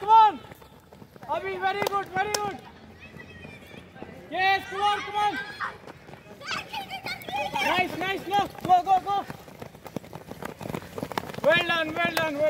come on. Abhi, very good, very good. Yes, come on, come on. Nice, nice, look. Go, go, go. Well done, well done, well done.